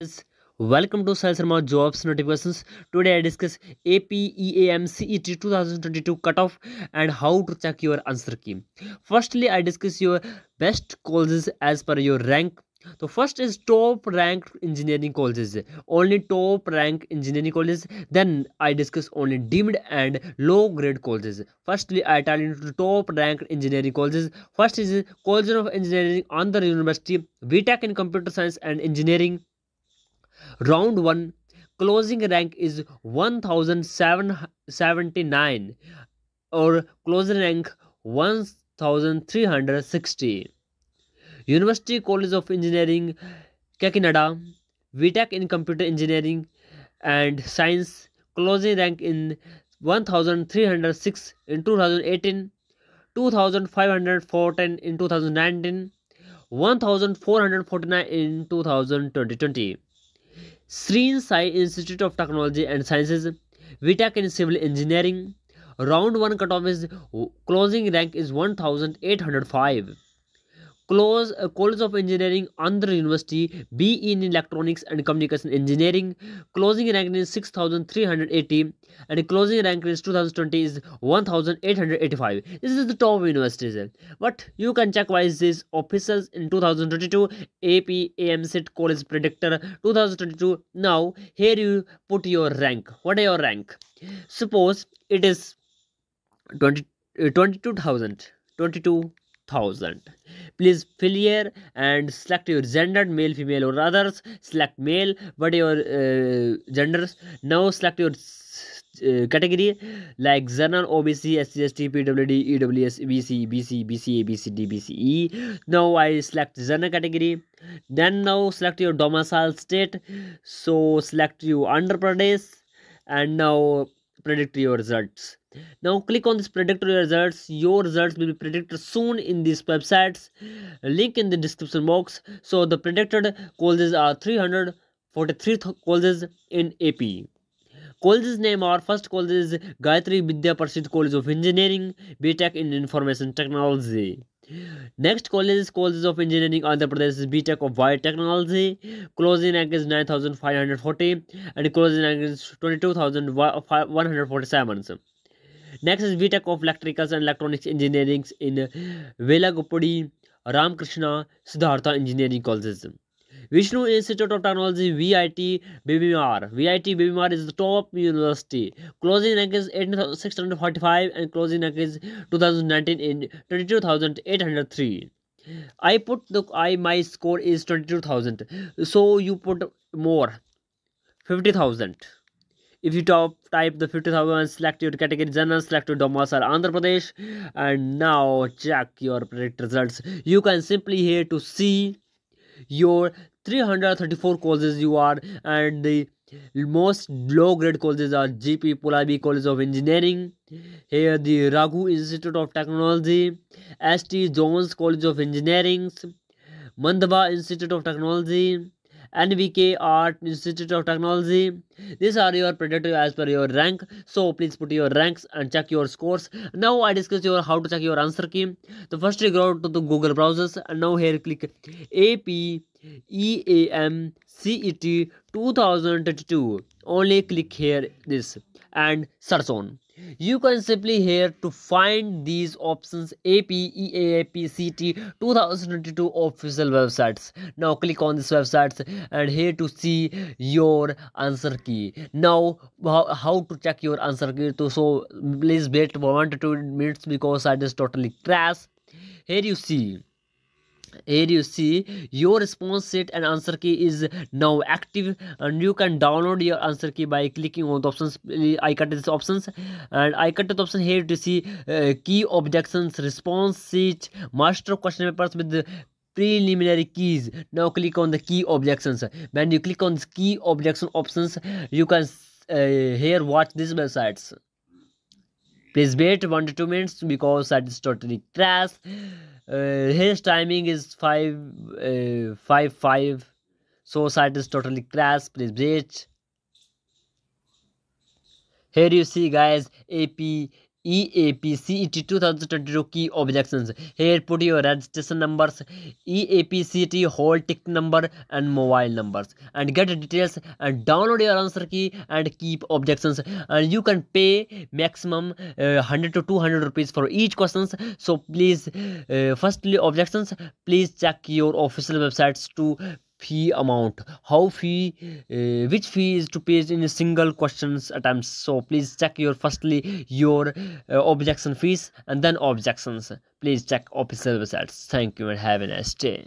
guys, welcome to Sahil Sharma Jobs Notifications. Today I discuss AP EAMCET 2022 cutoff and how to check your answer key. Firstly, I discuss your best colleges as per your rank. So first is top ranked engineering colleges. Only top ranked engineering colleges. Then I discuss only deemed and low grade colleges. Firstly, I tell you the top ranked engineering colleges. First is College of Engineering Andhra University, BTech in Computer Science and Engineering round 1 closing rank is 1779 or closing rank 1360 university college of engineering kakinada btech in computer engineering and science closing rank in 1306 in 2018 2514 in 2019 1449 in 2020 Sreen Sai Institute of Technology and Sciences, BTech in Civil Engineering. Round 1 cutoff is closing rank is 1805 close uh, college of engineering andhra university be in electronics and communication engineering. Closing rank is 6380 and closing rank is 2020 is 1885 this is the top universities. But you can check why is this officials in 2022 ap eamcet college predictor 2022 now here you put your rank. What are your rank? Suppose it is 20 uh, 22000 22 thousand. Please fill here and select your gender male female or others. Select male what your uh, genders. Now select your uh, category like general obc sc st pwd ews bc bc bca bcd bce now i select general category. Then now select your domicile state. So select you andhra pradesh. And now predict your results. Now click on this predict your results. Your results will be predicted soon in these websites. Link in the description box. So the predicted colleges are 343 colleges in ap colleges name are first college is gayatri vidya parishad college of engineering btech in information technology Next college is Colleges of Engineering Andhra Pradesh is BTech of Biotechnology. Closing rank is 9540 and closing rank is 22147. Next is BTech of Electricals and Electronics Engineering in Velagapudi, Ramkrishna, Siddhartha Engineering Colleges. Vishnu Institute of Technology VIT BBMR. VIT BBMR is the top university. Closing rank is 8645 and closing rank is 2019 in 22803. I put the I my score is 22000 so you put more 50000 if you top type the 50000 select your category general select your domicile andhra pradesh and now check your predict results you can simply here to see your 334 colleges you are and the most low grade colleges are gp pulabi college of engineering here the raghu institute of technology st jones college of engineering mandava institute of technology NVK Art Institute of Technology. These are your predictor as per your rank. So please put your ranks and check your scores. Now I discuss your how to check your answer key. The first you go to the Google browsers and now here click AP EAM CET 2022. Only click here this and search on you can simply here to find these options AP EAPCET 2022 official websites. Now click on this websites and here to see your answer key. Now how, how to check your answer key? To so please wait one to two minutes because i just totally crash. Here you see here you see your response set and answer key is now active. And you can download your answer key by clicking on the options i cut this options. And i cut the option here to see uh, key objections response sheet master question papers with the preliminary keys. Now click on the key objections. When you click on the key objection options you can uh, here watch these websites. Please wait one to two minutes because that is totally crash uh, his timing is 5 uh, 5 5 so site is totally crash please wait here you see guys ap EAPCET 2022 key objections. Here put your registration numbers, EAPCET whole tick number and mobile numbers and get details and download your answer key and keep objections and you can pay maximum uh, 100 to 200 rupees for each questions. So please uh, firstly objections please check your official websites to fee amount? How fee uh, which fee is to pay in a single questions attempt so please check your firstly your uh, objection fees and then objections. Please check official websites thank you and have a nice day